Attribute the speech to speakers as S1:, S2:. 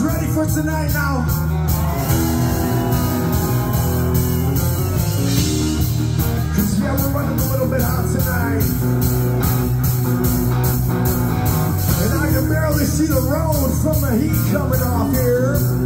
S1: ready for tonight now. Cause yeah, we're running a little bit hot tonight. And I can barely see the road from the heat coming off here.